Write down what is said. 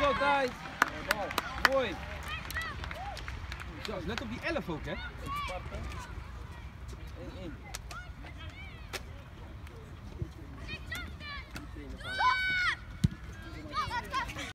zo, tijd. Mooi. Zo, let op die 11 ook, hè.